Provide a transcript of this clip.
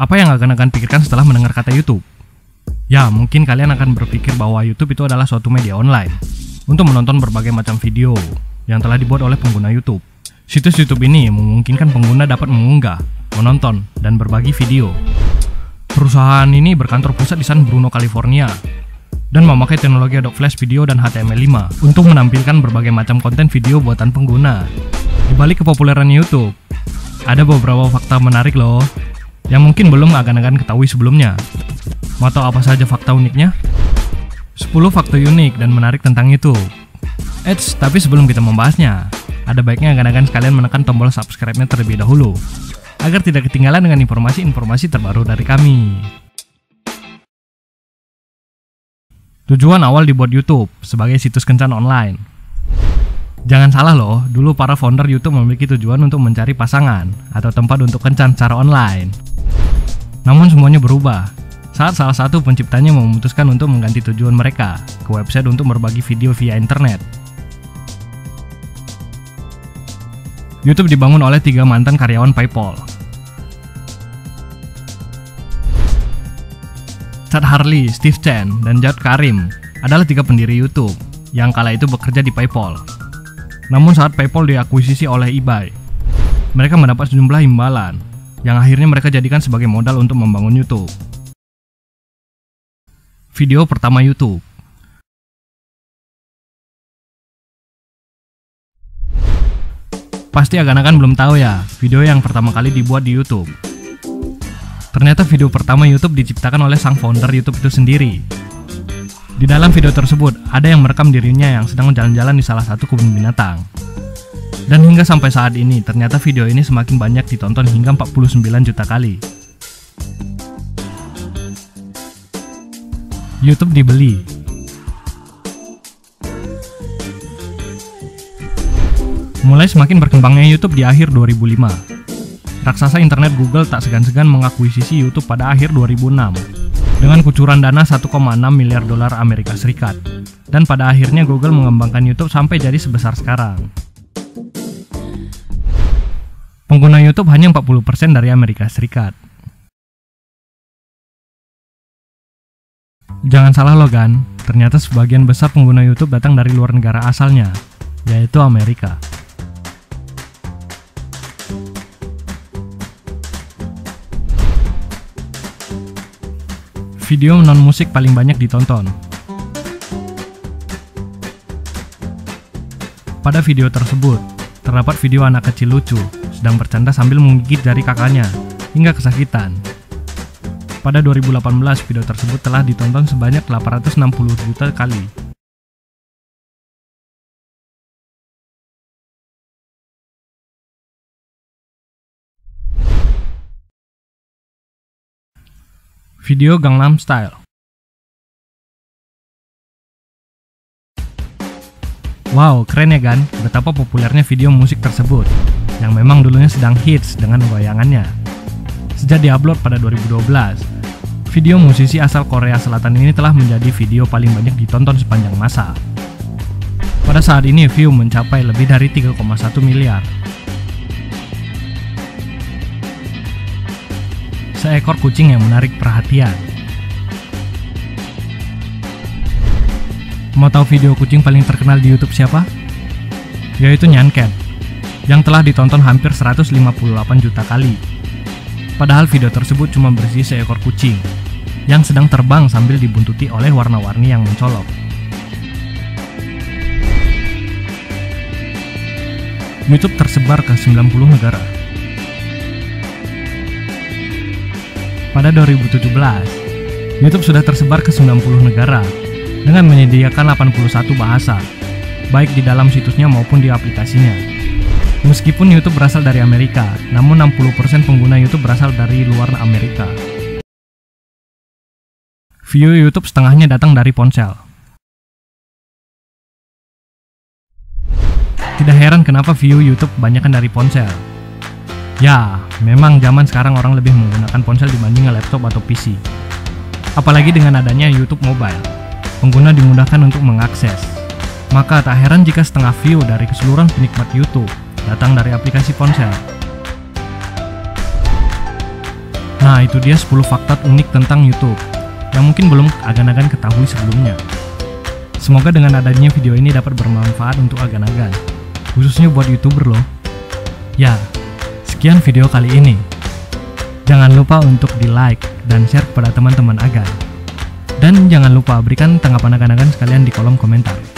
Apa yang akan-akan pikirkan setelah mendengar kata YouTube? Ya, mungkin kalian akan berpikir bahwa YouTube itu adalah suatu media online untuk menonton berbagai macam video yang telah dibuat oleh pengguna YouTube. Situs YouTube ini memungkinkan pengguna dapat mengunggah, menonton, dan berbagi video. Perusahaan ini berkantor pusat di San Bruno, California, dan memakai teknologi Adobe Flash Video dan HTML5 untuk menampilkan berbagai macam konten video buatan pengguna. Di balik kepopuleran YouTube, ada beberapa fakta menarik loh yang mungkin belum agan-agan ketahui sebelumnya. Mau tahu apa saja fakta uniknya? 10 fakta unik dan menarik tentang YouTube. Eits, tapi sebelum kita membahasnya, ada baiknya agan-agan sekalian menekan tombol subscribe-nya terlebih dahulu, agar tidak ketinggalan dengan informasi-informasi terbaru dari kami. Tujuan awal dibuat YouTube sebagai situs kencan online. Jangan salah loh, dulu para founder YouTube memiliki tujuan untuk mencari pasangan atau tempat untuk kencan secara online. Namun semuanya berubah saat salah satu penciptanya memutuskan untuk mengganti tujuan mereka ke website untuk berbagi video via internet. YouTube dibangun oleh tiga mantan karyawan PayPal. Chad Harley, Steve Chen, dan Jad Karim adalah tiga pendiri YouTube yang kala itu bekerja di PayPal. Namun saat PayPal diakuisisi oleh eBay, mereka mendapat sejumlah imbalan yang akhirnya mereka jadikan sebagai modal untuk membangun YouTube. Video pertama YouTube Pasti akan-akan belum tahu ya, video yang pertama kali dibuat di YouTube. Ternyata video pertama YouTube diciptakan oleh sang founder YouTube itu sendiri. Di dalam video tersebut, ada yang merekam dirinya yang sedang jalan-jalan di salah satu kebun binatang. Dan hingga sampai saat ini, ternyata video ini semakin banyak ditonton hingga 49 juta kali. YouTube dibeli. Mulai semakin berkembangnya YouTube di akhir 2005. Raksasa internet Google tak segan-segan mengakuisisi YouTube pada akhir 2006 dengan kucuran dana 1,6 miliar dolar Amerika Serikat. Dan pada akhirnya Google mengembangkan YouTube sampai jadi sebesar sekarang. YouTube hanya 40% dari Amerika Serikat. Jangan salah loh kan, ternyata sebagian besar pengguna YouTube datang dari luar negara asalnya, yaitu Amerika. Video non-musik paling banyak ditonton. Pada video tersebut, terdapat video anak kecil lucu sedang bercanda sambil menggigit jari kakaknya hingga kesakitan. Pada 2018, video tersebut telah ditonton sebanyak 860 juta kali. Video Gangnam Style Wow, keren ya kan? Betapa populernya video musik tersebut yang memang dulunya sedang hits dengan goyangannya. Sejak diupload pada 2012, video musisi asal Korea Selatan ini telah menjadi video paling banyak ditonton sepanjang masa. Pada saat ini view mencapai lebih dari 3,1 miliar. Seekor kucing yang menarik perhatian. Mau tahu video kucing paling terkenal di YouTube siapa? Yaitu Nyanket, yang telah ditonton hampir 158 juta kali. Padahal video tersebut cuma berisi seekor kucing yang sedang terbang sambil dibuntuti oleh warna-warni yang mencolok. YouTube tersebar ke 90 negara. Pada 2017, YouTube sudah tersebar ke 90 negara dengan menyediakan 81 bahasa, baik di dalam situsnya maupun di aplikasinya. Meskipun YouTube berasal dari Amerika, namun 60% pengguna YouTube berasal dari luar Amerika. View YouTube setengahnya datang dari ponsel. Tidak heran kenapa view YouTube kebanyakan dari ponsel. Ya, memang zaman sekarang orang lebih menggunakan ponsel dibanding laptop atau PC. Apalagi dengan adanya YouTube Mobile, pengguna dimudahkan untuk mengakses. Maka tak heran jika setengah view dari keseluruhan penikmat YouTube datang dari aplikasi ponsel. Nah, itu dia 10 fakta unik tentang YouTube yang mungkin belum agan-agan ketahui sebelumnya. Semoga dengan adanya video ini dapat bermanfaat untuk agan-agan, khususnya buat YouTuber loh. Ya, sekian video kali ini. Jangan lupa untuk di like dan share kepada teman-teman agan. Dan jangan lupa berikan tanggapan agan-agan sekalian di kolom komentar.